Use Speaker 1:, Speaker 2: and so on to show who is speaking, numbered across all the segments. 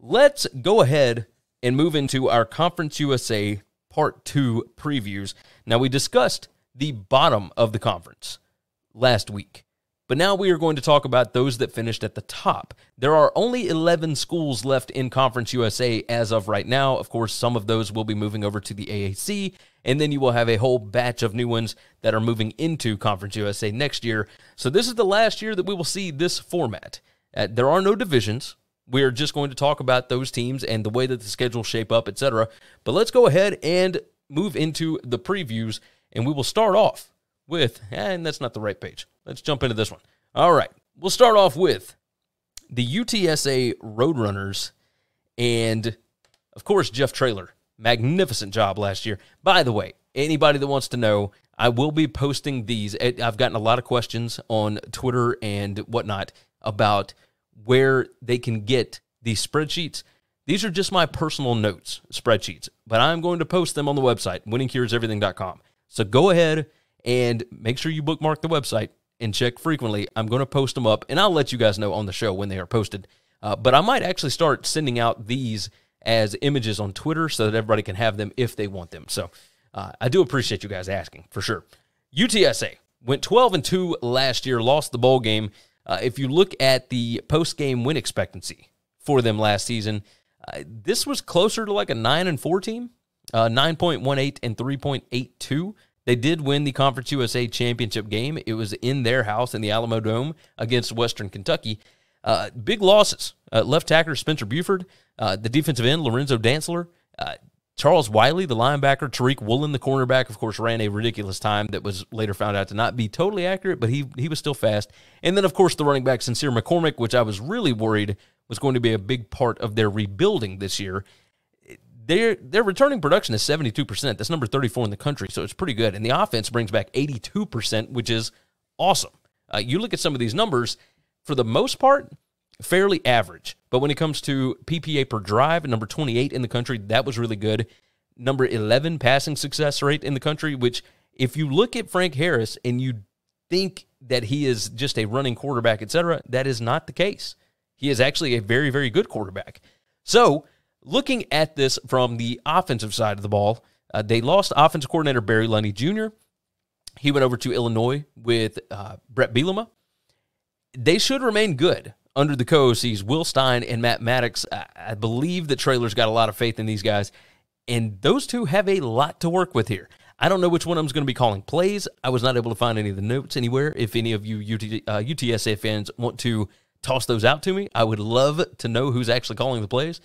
Speaker 1: let's go ahead and move into our Conference USA Part 2 previews. Now, we discussed the bottom of the conference last week. But now we are going to talk about those that finished at the top. There are only 11 schools left in Conference USA as of right now. Of course, some of those will be moving over to the AAC, and then you will have a whole batch of new ones that are moving into Conference USA next year. So this is the last year that we will see this format. Uh, there are no divisions. We are just going to talk about those teams and the way that the schedules shape up, etc. But let's go ahead and move into the previews, and we will start off with, eh, and that's not the right page. Let's jump into this one. All right. We'll start off with the UTSA Roadrunners and, of course, Jeff Traylor. Magnificent job last year. By the way, anybody that wants to know, I will be posting these. Eh, I've gotten a lot of questions on Twitter and whatnot about where they can get these spreadsheets. These are just my personal notes spreadsheets, but I'm going to post them on the website, winningcureseverything.com. So go ahead and make sure you bookmark the website and check frequently. I'm going to post them up, and I'll let you guys know on the show when they are posted. Uh, but I might actually start sending out these as images on Twitter so that everybody can have them if they want them. So uh, I do appreciate you guys asking for sure. UTSA went 12 and 2 last year, lost the bowl game. Uh, if you look at the post game win expectancy for them last season, uh, this was closer to like a 9 and 4 team, uh, 9.18 and 3.82. They did win the Conference USA championship game. It was in their house in the Alamodome against Western Kentucky. Uh, big losses. Uh, left tackler Spencer Buford, uh, the defensive end Lorenzo Dantzler, Charles Wiley, the linebacker, Tariq Woolen, the cornerback, of course, ran a ridiculous time that was later found out to not be totally accurate, but he he was still fast. And then, of course, the running back Sincere McCormick, which I was really worried was going to be a big part of their rebuilding this year their their returning production is 72%. That's number 34 in the country, so it's pretty good. And the offense brings back 82%, which is awesome. Uh, you look at some of these numbers, for the most part, fairly average. But when it comes to PPA per drive, number 28 in the country, that was really good. Number 11 passing success rate in the country, which if you look at Frank Harris and you think that he is just a running quarterback, etc., that is not the case. He is actually a very, very good quarterback. So, looking at this from the offensive side of the ball, uh, they lost offensive coordinator Barry Lunney Jr. He went over to Illinois with uh, Bret Bielema. They should remain good under the co-OCs, Will Stein and Matt Maddox. I, I believe that Traylor's got a lot of faith in these guys, and those two have a lot to work with here. I don't know which one of them's going to be calling plays. I was not able to find any of the notes anywhere. If any of you UT, uh, UTSA fans want to toss those out to me, I would love to know who's actually calling the plays.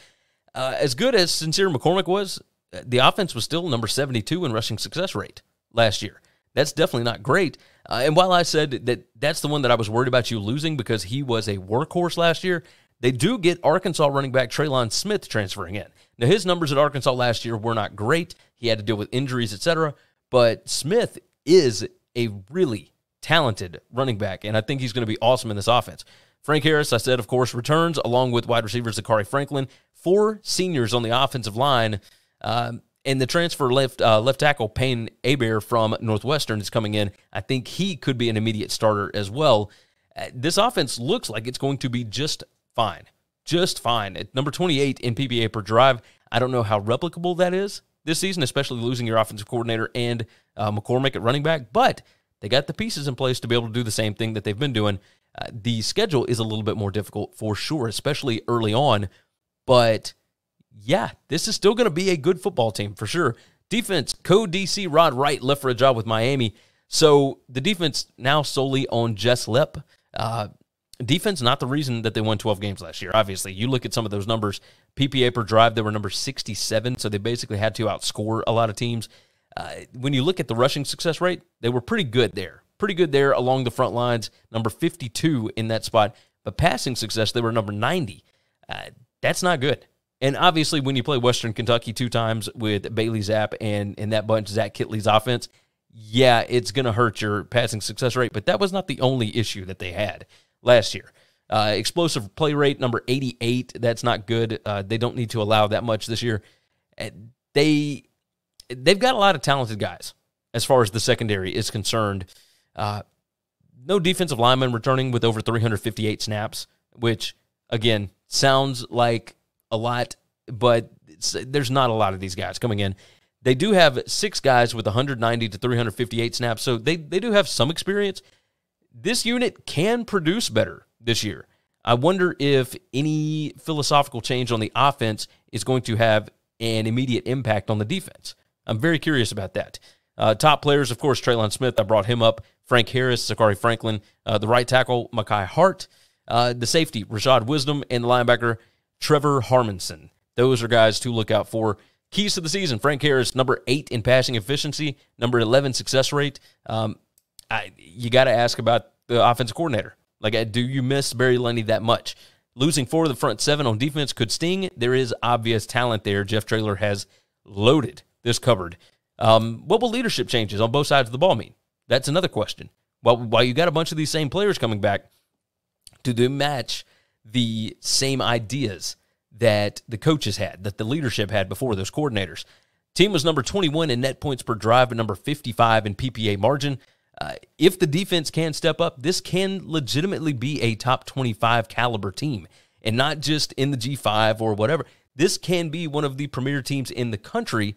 Speaker 1: Uh, as good as Sincere McCormick was, the offense was still number 72 in rushing success rate last year. That's definitely not great. Uh, and while I said that that's the one that I was worried about you losing because he was a workhorse last year, they do get Arkansas running back Trelon Smith transferring in. Now, his numbers at Arkansas last year were not great. He had to deal with injuries, etc. But Smith is a really talented running back, and I think he's going to be awesome in this offense. Frank Harris, I said, of course, returns along with wide receiver Zakhari Franklin. Four seniors on the offensive line. Um, and the transfer left uh, left tackle Payne Abear from Northwestern is coming in. I think he could be an immediate starter as well. Uh, this offense looks like it's going to be just fine, just fine. At number 28 in PPA per drive, I don't know how replicable that is this season, especially losing your offensive coordinator and uh, McCormick at running back. But they got the pieces in place to be able to do the same thing that they've been doing. Uh, the schedule is a little bit more difficult for sure, especially early on. But yeah, this is still going to be a good football team for sure. Defense, co DC Rod Wright left for a job with Miami. So the defense now solely on Jess Loepp. Uh, defense, not the reason that they won 12 games last year. Obviously, you look at some of those numbers. PPA per drive, they were number 67, so they basically had to outscore a lot of teams. Uh, when you look at the rushing success rate, they were pretty good there pretty good there along the front lines, number 52 in that spot. But passing success, they were number 90. Uh, that's not good. And obviously, when you play Western Kentucky two times with Bailey Zappe and, and that bunch, Zach Kittley's offense, yeah, it's going to hurt your passing success rate. But that was not the only issue that they had last year. Uh, explosive play rate, number 88. That's not good. Uh, they don't need to allow that much this year. Uh, they, they've got a lot of talented guys as far as the secondary is concerned. Uh, no defensive lineman returning with over 358 snaps, which again sounds like a lot, but there's not a lot of these guys coming in. They do have six guys with 190 to 358 snaps, so they, they do have some experience. This unit can produce better this year. I wonder if any philosophical change on the offense is going to have an immediate impact on the defense. I'm very curious about that. Uh, top players, of course, Trelon Smith. I brought him up. Frank Harris, Zakhari Franklin, uh, the right tackle, Mekhi Hart, uh, the safety, Rashad Wisdom, and the linebacker, Trevor Harmanson. Those are guys to look out for. Keys to the season Frank Harris, number eight in passing efficiency, number 11 success rate. Um, I, you got to ask about the offensive coordinator. Like, uh, do you miss Barry Lunney that much? Losing four of the front seven on defense could sting. There is obvious talent there. Jeff Traylor has loaded this cupboard. Um, what will leadership changes on both sides of the ball mean? That's another question. Well, while you got a bunch of these same players coming back, do they match the same ideas that the coaches had, that the leadership had before those coordinators? Team was number 21 in net points per drive, but number 55 in PPA margin. Uh, if the defense can step up, this can legitimately be a top 25 caliber team and not just in the G5 or whatever. This can be one of the premier teams in the country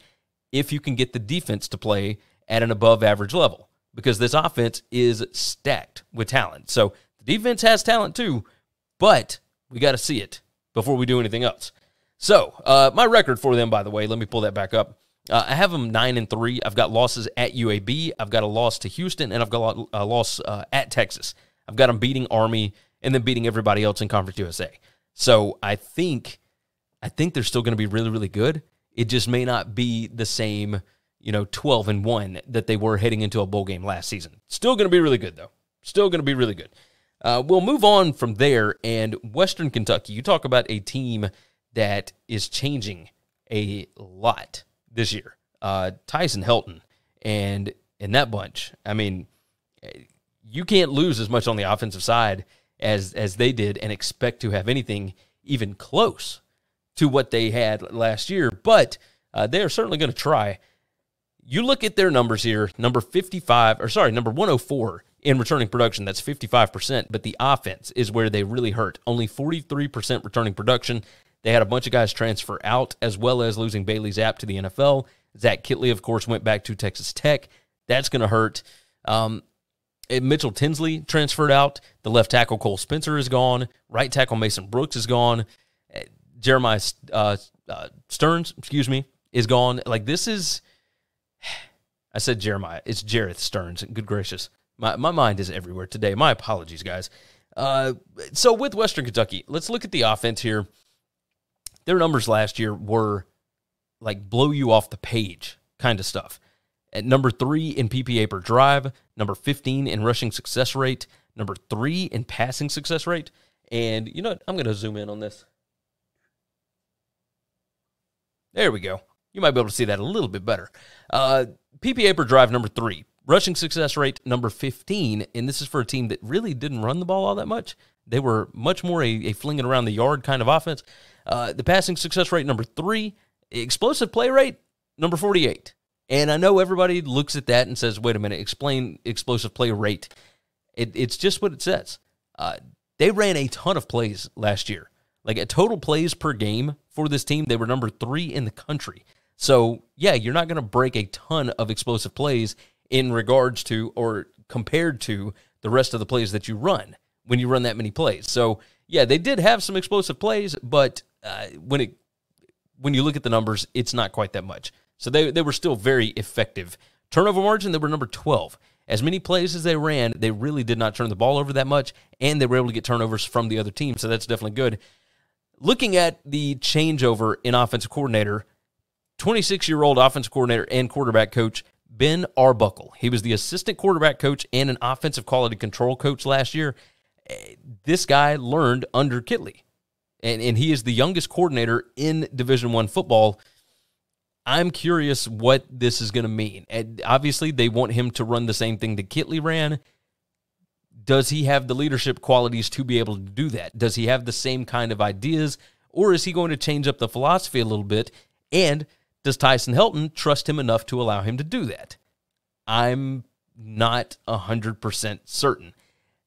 Speaker 1: if you can get the defense to play at an above average level because this offense is stacked with talent. So the defense has talent too, but we got to see it before we do anything else. So, uh, my record for them, by the way, let me pull that back up. Uh, I have them nine and three. I've got losses at UAB. I've got a loss to Houston, and I've got a loss uh, at Texas. I've got them beating Army and then beating everybody else in Conference USA. So I think, I think they're still going to be really, really good. It just may not be the same, you know, 12 and 1 that they were heading into a bowl game last season. Still going to be really good, though. Still going to be really good. Uh, we'll move on from there. And Western Kentucky, you talk about a team that is changing a lot this year. Uh, Tyson Helton and in that bunch. I mean, you can't lose as much on the offensive side as as they did and expect to have anything even close to what they had last year, but uh, they are certainly going to try. You look at their numbers here number 55, or sorry, number 104 in returning production. That's 55%, but the offense is where they really hurt. Only 43% returning production. They had a bunch of guys transfer out, as well as losing Bailey Zappe to the NFL. Zach Kittley, of course, went back to Texas Tech. That's going to hurt. Um, Mitchell Tinsley transferred out. The left tackle Cole Spencer is gone. Right tackle Mason Brooks is gone. Jeremiah uh, uh, Sterns, excuse me, is gone. Like this is, I said Jeremiah. It's Jerreth Sterns. Good gracious, my my mind is everywhere today. My apologies, guys. Uh, so with Western Kentucky, let's look at the offense here. Their numbers last year were like blow you off the page kind of stuff. At number three in PPA per drive, number 15 in rushing success rate, number three in passing success rate. And you know what? I'm going to zoom in on this. There we go. You might be able to see that a little bit better. Uh, PPA per drive number three, rushing success rate number 15. And this is for a team that really didn't run the ball all that much. They were much more a, a flinging around the yard kind of offense. Uh, the passing success rate number three, explosive play rate number 48. And I know everybody looks at that and says, wait a minute, explain explosive play rate. It, it's just what it says. Uh, they ran a ton of plays last year. Like a total plays per game for this team, they were number three in the country. So, yeah, you're not going to break a ton of explosive plays in regards to or compared to the rest of the plays that you run when you run that many plays. So, yeah, they did have some explosive plays, but uh, when it when you look at the numbers, it's not quite that much. So they, they were still very effective. Turnover margin, they were number 12. As many plays as they ran, they really did not turn the ball over that much, and they were able to get turnovers from the other team. So that's definitely good. Looking at the changeover in offensive coordinator, 26 year old offensive coordinator and quarterback coach Ben Arbuckle. He was the assistant quarterback coach and an offensive quality control coach last year. Eh, this guy learned under Kittley, and, and he is the youngest coordinator in Division One football. I'm curious what this is going to mean. And obviously, they want him to run the same thing that Kittley ran does he have the leadership qualities to be able to do that? Does he have the same kind of ideas, or is he going to change up the philosophy a little bit? And does Tyson Helton trust him enough to allow him to do that? I'm not 100% certain.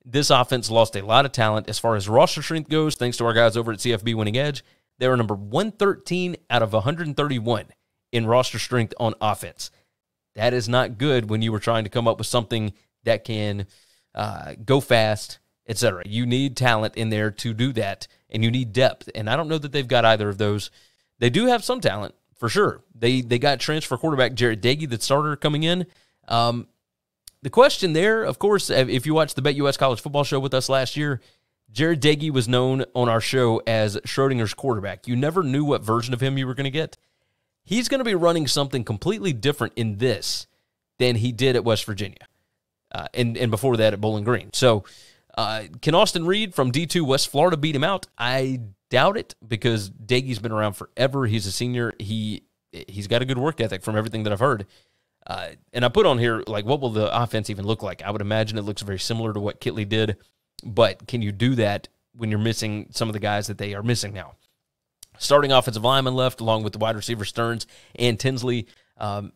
Speaker 1: This offense lost a lot of talent as far as roster strength goes, thanks to our guys over at CFB Winning Edge. They were number 113 out of 131 in roster strength on offense. That is not good when you were trying to come up with something that can uh, go fast, etc. You need talent in there to do that, and you need depth. And I don't know that they've got either of those. They do have some talent for sure. They they got transfer quarterback Jarret Doege, the starter coming in. Um, the question there, of course, if you watched the BetUS College Football Show with us last year, Jarret Doege was known on our show as Schrodinger's quarterback. You never knew what version of him you were going to get. He's going to be running something completely different in this than he did at West Virginia, uh, and and before that at Bowling Green. So, uh, can Austin Reed from D2 West Florida beat him out? I doubt it because Doege's been around forever. He's a senior. He he's got a good work ethic from everything that I've heard. Uh, and I put on here like what will the offense even look like? I would imagine it looks very similar to what Kittley did but can you do that when you're missing some of the guys that they are missing now? Starting offensive lineman left, along with the wide receiver Sterns and Tinsley. Um,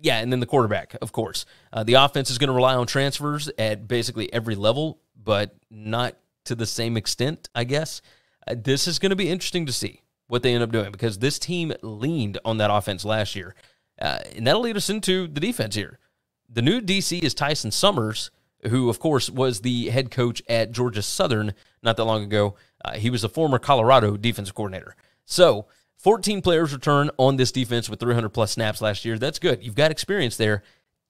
Speaker 1: yeah, and then the quarterback, of course. Uh, the offense is going to rely on transfers at basically every level, but not to the same extent, I guess. Uh, this is going to be interesting to see what they end up doing because this team leaned on that offense last year. Uh, and that'll lead us into the defense here. The new DC is Tyson Summers, who, of course, was the head coach at Georgia Southern not that long ago. Uh, he was a former Colorado defensive coordinator. So, 14 players return on this defense with 300 plus snaps last year. That's good. You've got experience there.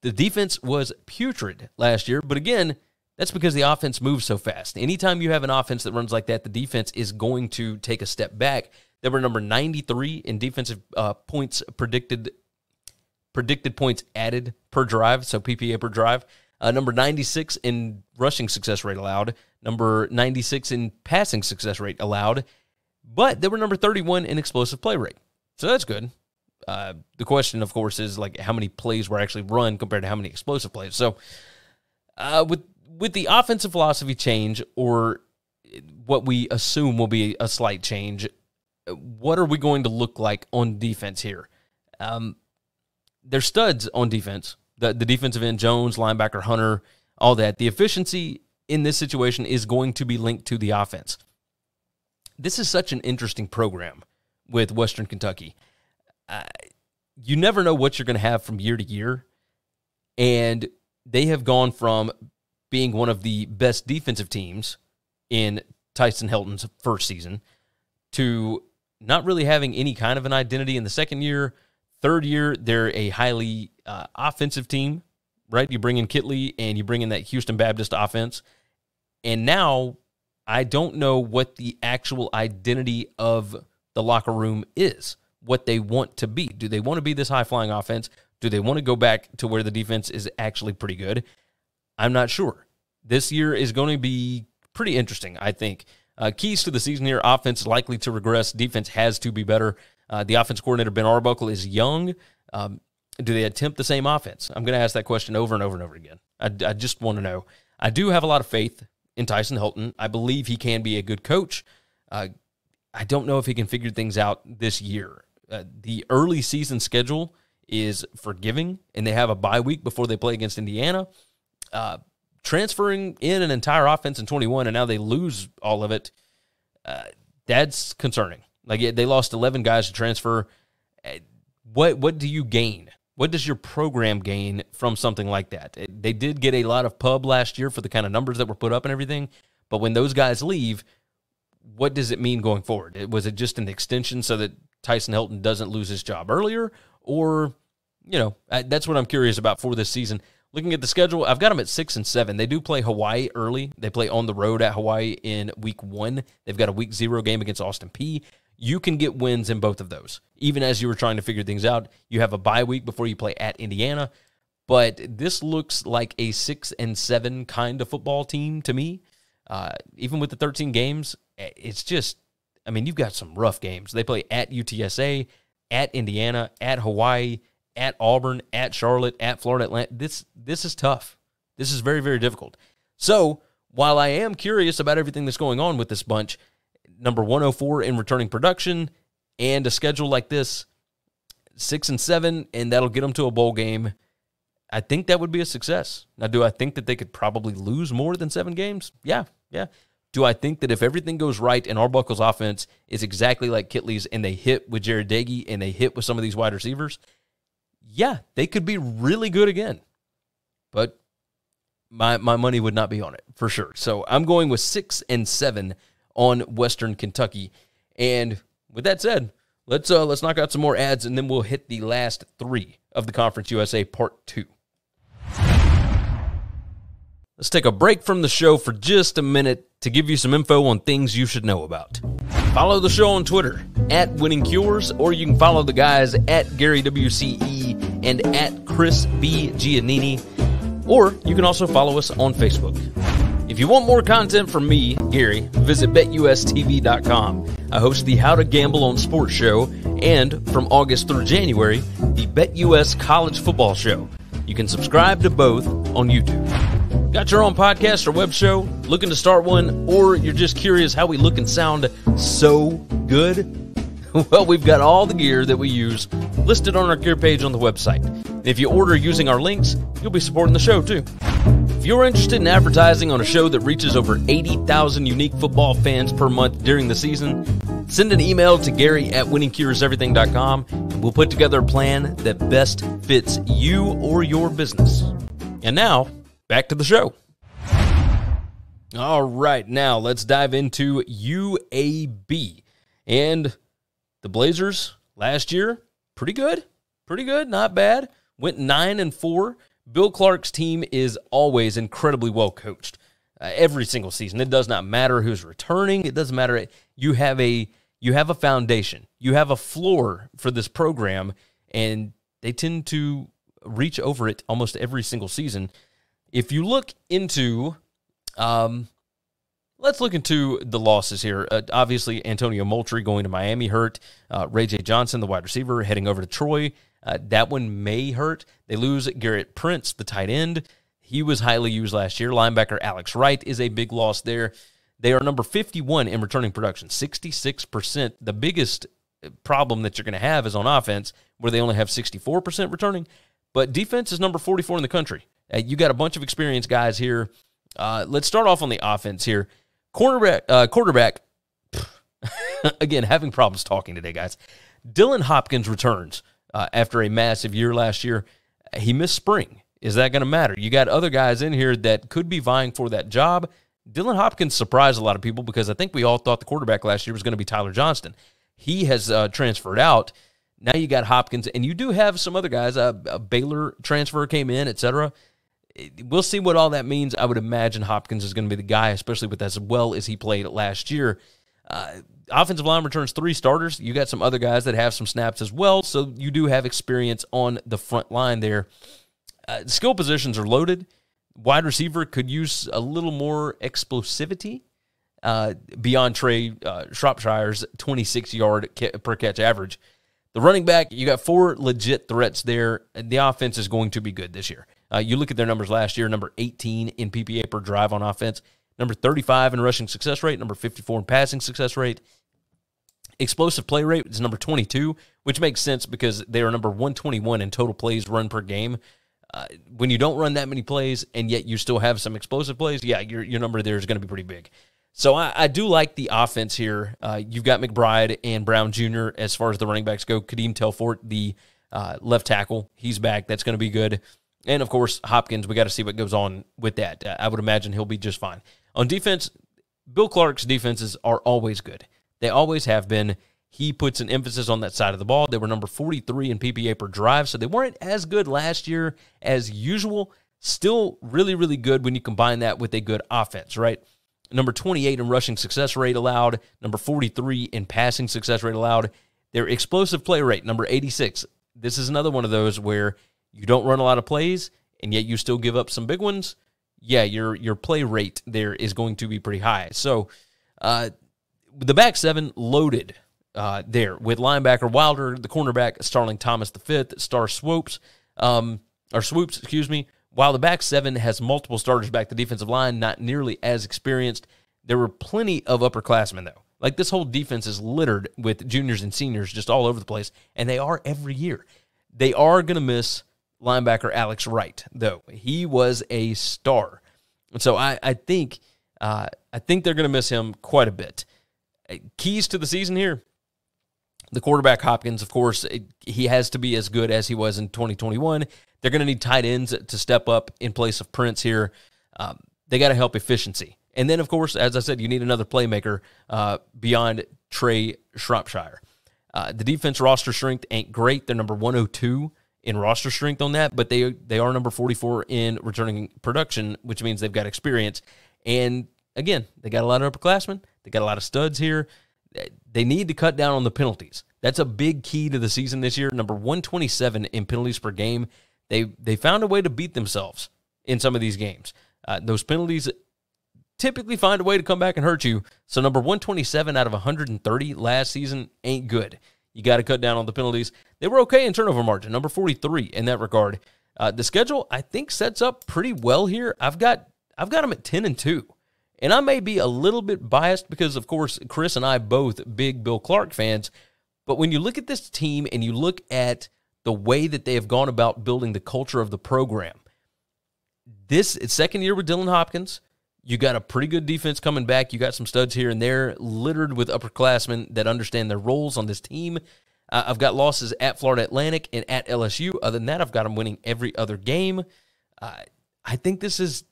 Speaker 1: The defense was putrid last year, but again, that's because the offense moves so fast. Anytime you have an offense that runs like that, the defense is going to take a step back. They were number 93 in defensive uh, points predicted predicted points added per drive, so PPA per drive. Uh, number 96 in rushing success rate allowed. Number 96 in passing success rate allowed. But they were number 31 in explosive play rate. So that's good. Uh, the question, of course, is like how many plays were actually run compared to how many explosive plays. So uh, with with the offensive philosophy change, or what we assume will be a slight change, what are we going to look like on defense here? Um, they're studs on defense the, the defensive end, Jones, linebacker, Hunter, all that. The efficiency in this situation is going to be linked to the offense. This is such an interesting program with Western Kentucky. Uh, you never know what you're going to have from year to year. And they have gone from being one of the best defensive teams in Tyson Helton's first season to not really having any kind of an identity in the second year Third year, they're a highly uh, offensive team, right? You bring in Kittley and you bring in that Houston Baptist offense. And now I don't know what the actual identity of the locker room is, what they want to be. Do they want to be this high flying offense? Do they want to go back to where the defense is actually pretty good? I'm not sure. This year is going to be pretty interesting, I think. Uh, keys to the season here offense likely to regress, defense has to be better. Uh, the offense coordinator, Ben Arbuckle, is young. Um, do they attempt the same offense? I'm going to ask that question over and over and over again. I, I just want to know. I do have a lot of faith in Tyson Helton. I believe he can be a good coach. Uh, I don't know if he can figure things out this year. Uh, the early season schedule is forgiving, and they have a bye week before they play against Indiana. Uh, transferring in an entire offense in 21, and now they lose all of it. Uh, that's concerning. Like they lost 11 guys to transfer. Eh, what what do you gain? What does your program gain from something like that? Eh, they did get a lot of pub last year for the kind of numbers that were put up and everything, but when those guys leave, what does it mean going forward? Was it just an extension so that Tyson Helton doesn't lose his job earlier, or you know that's what I'm curious about for this season. Looking at the schedule, I've got them at six and seven. They do play Hawaii early. They play on the road at Hawaii in week one. They've got a week zero game against Austin Peay you can get wins in both of those. Even as you were trying to figure things out, you have a bye week before you play at Indiana. But this looks like a six and seven kind of football team to me. Uh, even with the 13 games, it's just, I mean, you've got some rough games. They play at UTSA, at Indiana, at Hawaii, at Auburn, at Charlotte, at Florida Atlantic. This this is tough. This is very very difficult. So while I am curious about everything that's going on with this bunch, number 104 in returning production, and a schedule like this, six and seven, and that'll get them to a bowl game. I think that would be a success. Now, do I think that they could probably lose more than seven games? Yeah, yeah. Do I think that if everything goes right and Arbuckle's offense is exactly like Kittley's and they hit with Jarret Doege and they hit with some of these wide receivers, yeah, they could be really good again. But my my money would not be on it for sure. So I'm going with six and seven on Western Kentucky. And with that said, let's uh, let's knock out some more ads and then we'll hit the last three of the Conference USA Part Two. Let's take a break from the show for just a minute to give you some info on things you should know about. Follow the show on Twitter at Winning Cures, or you can follow the guys at Gary WCE and at Chris B. Giannini, or you can also follow us on Facebook. If you want more content from me, Gary, visit betustv.com. I host the How to Gamble on Sports show, and from August through January, the BetUS College Football Show. You can subscribe to both on YouTube. Got your own podcast or web show? Looking to start one? Or you're just curious how we look and sound so good? Well, we've got all the gear that we use listed on our gear page on the website. If you order using our links, you'll be supporting the show too. If you're interested in advertising on a show that reaches over 80,000 unique football fans per month during the season, send an email to Gary at winningcureseverything.com and we'll put together a plan that best fits you or your business. And now, back to the show. All right, now let's dive into UAB. And the Blazers last year, pretty good. Pretty good, not bad. Went 9 and 4. Bill Clark's team is always incredibly well coached. Uh, every single season. It does not matter who's returning. It doesn't matter. You have a you have a foundation. You have a floor for this program, and they tend to reach over it almost every single season. If you look into, um, let's look into the losses here. Uh, obviously, Antonio Moultrie going to Miami hurt. Uh, Ray J. Johnson, the wide receiver, heading over to Troy. Uh, that one may hurt. They lose Gerrit Prince, the tight end. He was highly used last year. Linebacker Alex Wright is a big loss there. They are number 51 in returning production, 66%. The biggest problem that you're going to have is on offense, where they only have 64% returning. But defense is number 44 in the country. Uh, you got a bunch of experienced guys here. Uh, let's start off on the offense here. Quarterback, uh, quarterback, again, having problems talking today, guys. Dylan Hopkins returns uh, after a massive year last year. He missed spring. Is that going to matter? You got other guys in here that could be vying for that job. Dylan Hopkins surprised a lot of people because I think we all thought the quarterback last year was going to be Tyler Johnston. He has uh, transferred out. Now you got Hopkins, and you do have some other guys. Uh, a Baylor transfer came in, etc. We'll see what all that means. I would imagine Hopkins is going to be the guy, especially with as well as he played last year. Uh, offensive line returns three starters. You got some other guys that have some snaps as well, so you do have experience on the front line there. Uh, skill positions are loaded. Wide receiver could use a little more explosivity uh, beyond Trea uh, Shropshire's 26 yard per catch average. The running back, you got four legit threats there. The offense is going to be good this year. Uh, you look at their numbers last year, number 18 in PPA per drive on offense, number 35 in rushing success rate, number 54 in passing success rate. Explosive play rate is number 22, which makes sense because they are number 121 in total plays run per game. Uh, when you don't run that many plays and yet you still have some explosive plays, yeah, your, your number there is going to be pretty big. So I, I, do like the offense here. Uh, you've got McBride and Brown Jr. as far as the running backs go. Kadeem Telfort, the uh, left tackle, he's back. That's going to be good. And of course, Hopkins, we got to see what goes on with that. Uh, I would imagine he'll be just fine. On defense, Bill Clark's defenses are always good. They always have been. He puts an emphasis on that side of the ball. They were number 43 in PPA per drive, so they weren't as good last year as usual. Still really, really good when you combine that with a good offense, right? Number 28 in rushing success rate allowed, number 43 in passing success rate allowed. Their explosive play rate, number 86. This is another one of those where you don't run a lot of plays and yet you still give up some big ones. Yeah, your your play rate there is going to be pretty high. So, uh, the back seven loaded uh, there with linebacker Wilder, the cornerback Starling Thomas the fifth, star swoops, um, or swoops, excuse me. While the back seven has multiple starters back the defensive line, not nearly as experienced. There were plenty of upperclassmen though. Like this whole defense is littered with juniors and seniors just all over the place, and they are every year. They are going to miss linebacker Alex Wright, though. He was a star. And so I, I think Uh, I think they're going to miss him quite a bit. Keys to the season here the quarterback Hopkins, of course, he has to be as good as he was in 2021. They're going to need tight ends to step up in place of Prince here. Um, they got to help efficiency. And then, of course, as I said, you need another playmaker uh, beyond Trea Shropshire. Uh, the defense roster strength ain't great. They're number 102 in roster strength on that, but they they are number 44 in returning production, which means they've got experience. And again, they got a lot of upperclassmen. They got a lot of studs here. They need to cut down on the penalties. That's a big key to the season this year. Number 127 in penalties per game. They they found a way to beat themselves in some of these games. Uh, those penalties typically find a way to come back and hurt you. So number 127 out of 130 last season ain't good. You got to cut down on the penalties. They were okay in turnover margin, number 43 in that regard. Uh, the schedule I think sets up pretty well here. I've got I've got them at 10 and 2. And I may be a little bit biased because, of course, Chris and I both big Bill Clark fans. But when you look at this team and you look at the way that they have gone about building the culture of the program, this second year with Dylan Hopkins, you got a pretty good defense coming back. You got some studs here and there, littered with upperclassmen that understand their roles on this team. Uh, I've got losses at Florida Atlantic and at LSU. Other than that, I've got them winning every other game. Uh, I think this is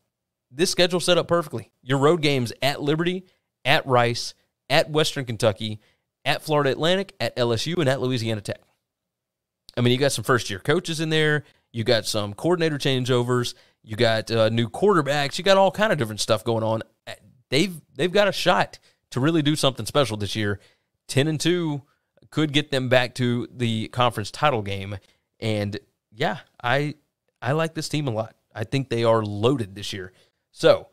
Speaker 1: this schedule set up perfectly. Your road games at Liberty, at Rice, at Western Kentucky, at Florida Atlantic, at LSU, and at Louisiana Tech. I mean, you got some first year coaches in there. You got some coordinator changeovers. You got uh, new quarterbacks. You got all kind of different stuff going on. They've they've got a shot to really do something special this year. Ten and two could get them back to the conference title game. And yeah, I I like this team a lot. I think they are loaded this year. So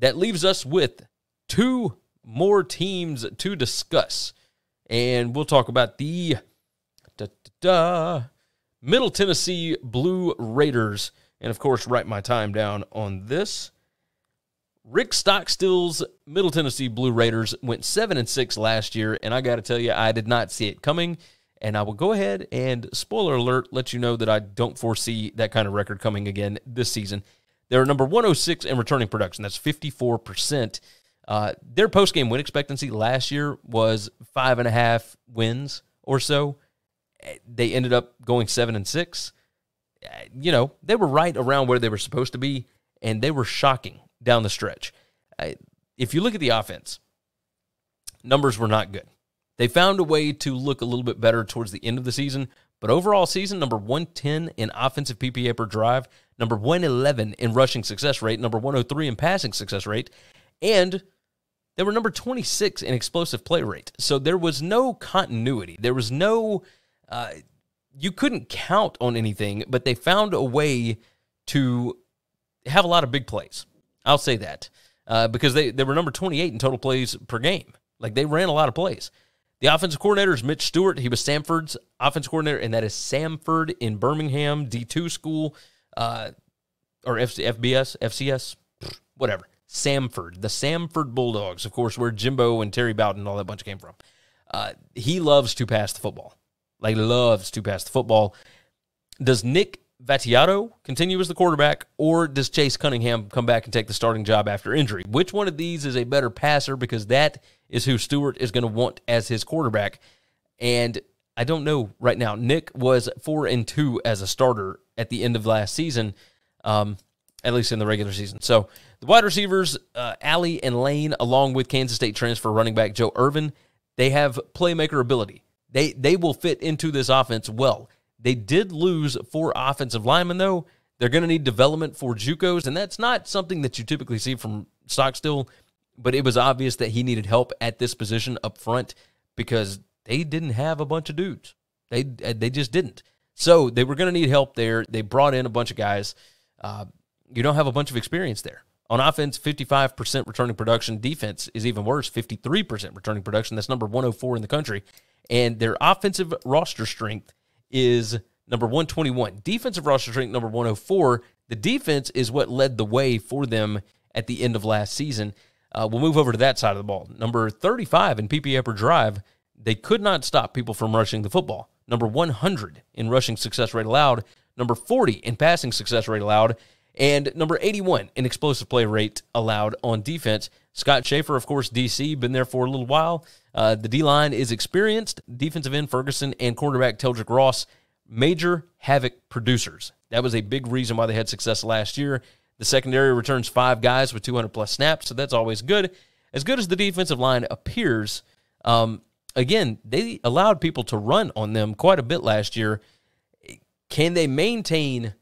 Speaker 1: that leaves us with two more teams to discuss. And we'll talk about the da, da, da, Middle Tennessee Blue Raiders. And of course, write my time down on this. Rick Stockstill's Middle Tennessee Blue Raiders went 7 and 6 last year, and I got to tell you, I did not see it coming. And I will go ahead and, spoiler alert, let you know that I don't foresee that kind of record coming again this season. They're number 106 in returning production. That's 54%. Uh, their post game win expectancy last year was five and a half wins or so. They ended up going seven and six. You know, they were right around where they were supposed to be, and they were shocking down the stretch. If you look at the offense, numbers were not good. They found a way to look a little bit better towards the end of the season, but overall season, number 110 in offensive PPA per drive, number 111 in rushing success rate, number 103 in passing success rate, and they were number 26 in explosive play rate. So there was no continuity. There was no, uh, you couldn't count on anything, but they found a way to have a lot of big plays. I'll say that uh, because they, they were number 28 in total plays per game. Like they ran a lot of plays. The offensive coordinator is Mitch Stewart. He was Samford's offensive coordinator, and that is Samford in Birmingham, D2 school, uh, or FBS, FCS, whatever. Samford, the Samford Bulldogs, of course, where Jimbo and Terry Bowden and all that bunch came from. Uh, he loves to pass the football. Like, loves to pass the football. Does Nick Vattiato continue as the quarterback, or does Chase Cunningham come back and take the starting job after injury? Which one of these is a better passer? Because that is who Stewart is going to want as his quarterback. And I don't know right now. Nick was four and two as a starter at the end of last season, um, at least in the regular season. So the wide receivers, uh, and Lane, along with Kansas State transfer running back Joe Ervin, they have playmaker ability. They they will fit into this offense well. They did lose four offensive linemen, though. They're going to need development for JUCOs, and that's not something that you typically see from Stockstill. But it was obvious that he needed help at this position up front because they didn't have a bunch of dudes. They they just didn't. So they were going to need help there. They brought in a bunch of guys. Uh, you don't have a bunch of experience there. On offense, 55% returning production. Defense is even worse, 53% returning production. That's number 104 in the country. And their offensive roster strength is number 121. Defensive roster strength number 104. The defense is what led the way for them at the end of last season. Uh, we'll move over to that side of the ball. Number 35 in PPA per drive. They could not stop people from rushing the football. Number 100 in rushing success rate allowed. Number 40 in passing success rate allowed. And number 81 in explosive play rate allowed on defense. Scott Shafer, of course, DC, been there for a little while. Uh, the D line is experienced. Defensive end Ferguson and cornerback Teldrick Ross, major havoc producers. That was a big reason why they had success last year. The secondary returns five guys with 200 plus snaps, so that's always good. As good as the defensive line appears, um, again, they allowed people to run on them quite a bit last year. Can they maintain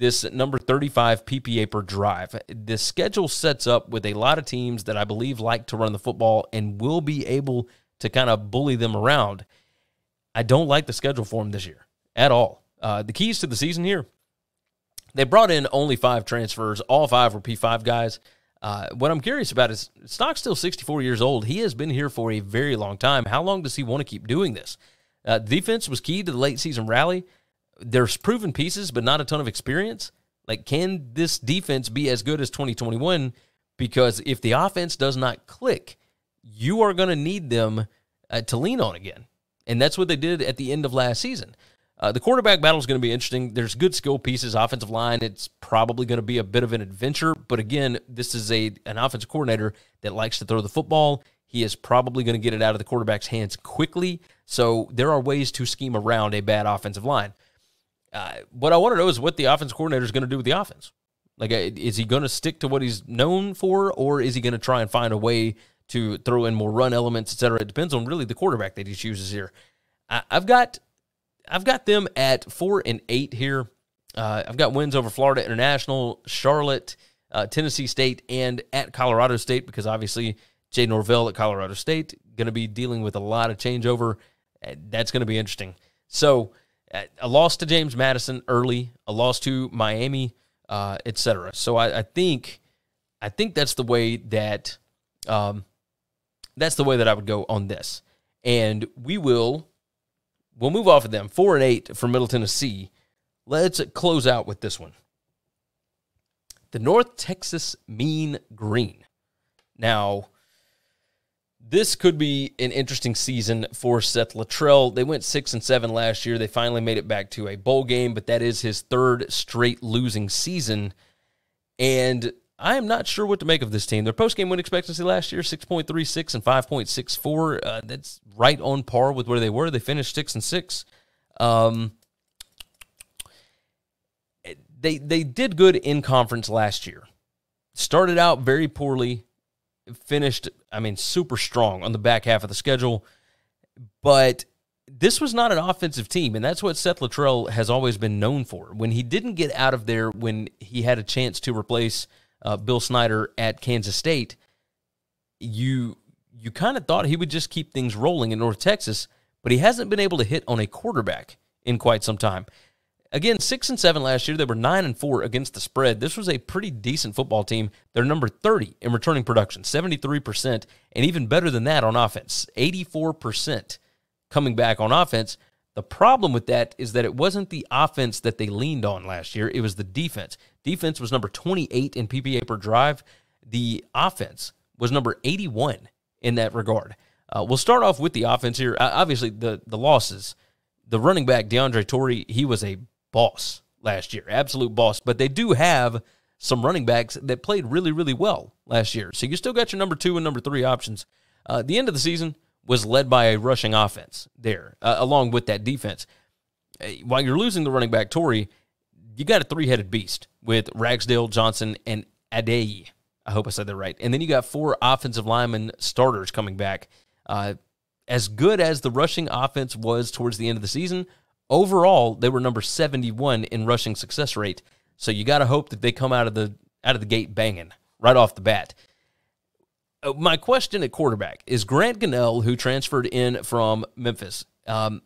Speaker 1: this number 35 PPA per drive. The schedule sets up with a lot of teams that I believe like to run the football and will be able to kind of bully them around. I don't like the schedule for them this year at all. Uh, the keys to the season here they brought in only five transfers, all five were P5 guys. Uh, what I'm curious about is Stockstill's 64 years old. He has been here for a very long time. How long does he want to keep doing this? Uh, defense was key to the late season rally there's proven pieces, but not a ton of experience. Like, can this defense be as good as 2021? Because if the offense does not click, you are going to need them uh, to lean on again. And that's what they did at the end of last season. Uh, the quarterback battle is going to be interesting. There's good skill pieces, offensive line. It's probably going to be a bit of an adventure. But again, this is a an offensive coordinator that likes to throw the football. He is probably going to get it out of the quarterback's hands quickly. So there are ways to scheme around a bad offensive line. Uh, what I want to know is what the offense coordinator is going to do with the offense. Like, uh, is he going to stick to what he's known for, or is he going to try and find a way to throw in more run elements, et cetera? It depends on really the quarterback that he chooses here. I, have got, I've got them at four and eight here. Uh, I've got wins over Florida International, Charlotte, uh, Tennessee State, and at Colorado State because obviously Jay Norvell at Colorado State going to be dealing with a lot of changeover. Uh, that's going to be interesting. So a loss to James Madison early, a loss to Miami, uh, etc. So I, I, think I think that's the way that um, that's the way that I would go on this. And we will we'll move off of them. Four and eight for Middle Tennessee. Let's close out with this one. The North Texas Mean Green. Now, this could be an interesting season for Seth Littrell. They went six and seven last year. They finally made it back to a bowl game, but that is his third straight losing season. And I am not sure what to make of this team. Their post game win expectancy last year, 6.36 and 5.64. Uh, that's right on par with where they were. They finished six and six. Um, they they did good in conference last year. Started out very poorly, finished, I mean, super strong on the back half of the schedule. But this was not an offensive team, and that's what Seth Littrell has always been known for. When he didn't get out of there when he had a chance to replace uh, Bill Snyder at Kansas State, you you kind of thought he would just keep things rolling in North Texas, but he hasn't been able to hit on a quarterback in quite some time. Again, six and seven last year. They were nine and four against the spread. This was a pretty decent football team. They're number 30 in returning production, 73%, and even better than that on offense, 84% coming back on offense. The problem with that is that it wasn't the offense that they leaned on last year, it was the defense. Defense was number 28 in PPA per drive. The offense was number 81 in that regard. Uh, we'll start off with the offense here. Uh, obviously, the the losses. The running back DeAndre Torrey, he was a boss last year, absolute boss. But they do have some running backs that played really, really well last year. So you still got your number two and number three options. Uh, the end of the season was led by a rushing offense there, uh, along with that defense. Uh, while you're losing the running back Torrey, you got a three headed beast with Ragsdale, Johnson, and Adey. I hope I said that right. And then you got four offensive lineman starters coming back. Uh, as good as the rushing offense was towards the end of the season, Overall, they were number 71 in rushing success rate. So you got to hope that they come out of the out of the gate banging right off the bat. Uh, my question at quarterback is Grant Gunnell, who transferred in from Memphis, um,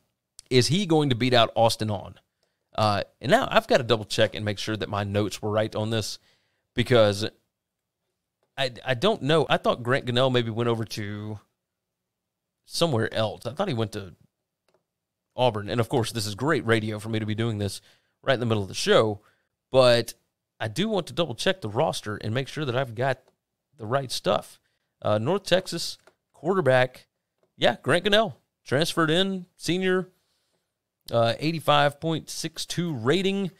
Speaker 1: is he going to beat out Austin Aune? Uh, and now I've got to double check and make sure that my notes were right on this because I I don't know. I thought Grant Gunnell maybe went over to somewhere else. I thought he went to Auburn. And of course, this is great radio for me to be doing this right in the middle of the show. But I do want to double check the roster and make sure that I've got the right stuff. Uh, North Texas quarterback, yeah, Grant Gunnell transferred in, senior, uh, 85.62 rating.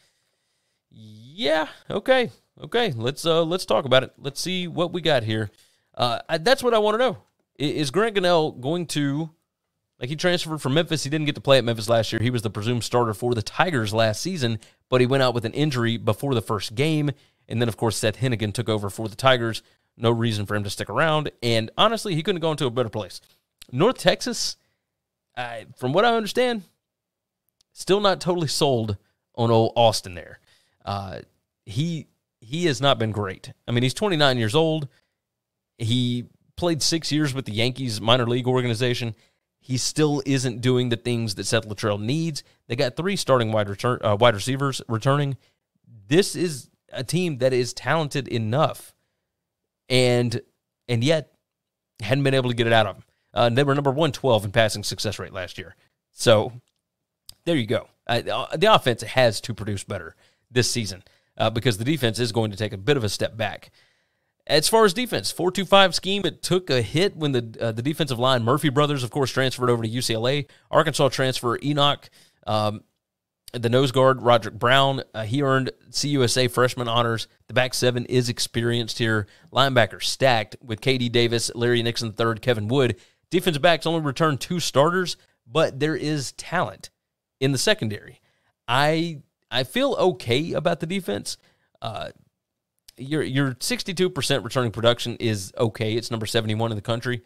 Speaker 1: Yeah, okay, okay. Let's uh, let's talk about it. Let's see what we got here. Uh, that's what I want to know. Is Grant Gunnell going to, like, he transferred from Memphis? He didn't get to play at Memphis last year. He was the presumed starter for the Tigers last season, but he went out with an injury before the first game. And then, of course, Seth Henigan took over for the Tigers. No reason for him to stick around. And honestly, he couldn't go into a better place. North Texas, uh, from what I understand, still not totally sold on old Austin there. Uh, he he has not been great. I mean, he's 29 years old. He played six years with the Yankees minor league organization. He still isn't doing the things that Seth Littrell needs. They got three starting wide return uh, wide receivers returning. This is a team that is talented enough, and and yet hadn't been able to get it out of them. Uh, they were number one twelve in passing success rate last year. So there you go. Uh, the offense has to produce better this season uh, because the defense is going to take a bit of a step back. As far as defense, four-two-five scheme, it took a hit when the uh, the defensive line Murphy brothers, of course, transferred over to UCLA. Arkansas transfer Enoch, um, the nose guard Roderick Brown, uh, he earned CUSA freshman honors. The back seven is experienced here. Linebacker stacked with KD Davis, Larry Nixon third, Kevin Wood. Defensive backs only returned two starters, but there is talent in the secondary. I I feel okay about the defense. Uh, your your 62% returning production is okay. It's number 71 in the country,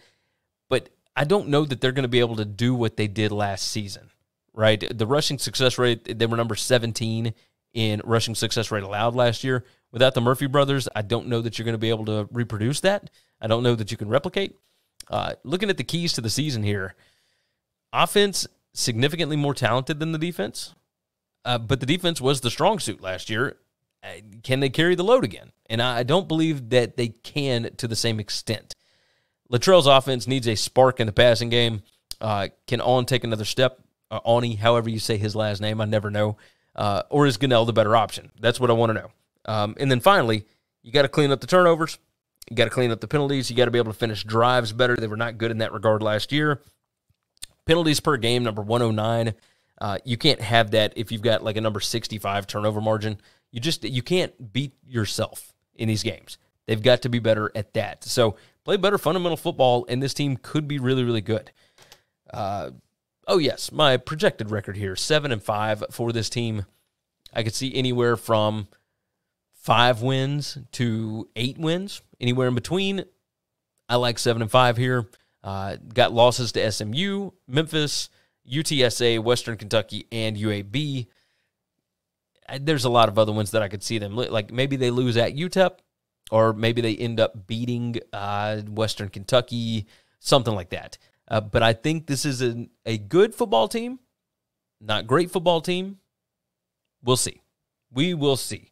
Speaker 1: but I don't know that they're going to be able to do what they did last season. Right? The rushing success rate they were number 17 in rushing success rate allowed last year. Without the Murphy brothers, I don't know that you're going to be able to reproduce that. I don't know that you can replicate. Uh, looking at the keys to the season here, offense significantly more talented than the defense, uh, but the defense was the strong suit last year. Uh, can they carry the load again? And I don't believe that they can to the same extent. Littrell's offense needs a spark in the passing game. Uh, can Aune take another step? Uh, however you say his last name, I never know. Uh, or is Gunnell the better option? That's what I want to know. Um, and then finally, you got to clean up the turnovers. You got to clean up the penalties. You got to be able to finish drives better. They were not good in that regard last year. Penalties per game, number 109. Uh, you can't have that if you've got like a number 65 turnover margin. You just you can't beat yourself in these games. They've got to be better at that. So play better fundamental football, and this team could be really, really good. Uh, oh yes, my projected record here: seven and five for this team. I could see anywhere from five wins to eight wins, anywhere in between. I like seven and five here. Uh, got losses to SMU, Memphis, UTSA, Western Kentucky, and UAB. There's a lot of other ones that I could see them like maybe they lose at UTEP, or maybe they end up beating uh, Western Kentucky, something like that. Uh, but I think this is a, a good football team, not great football team. We'll see. We will see.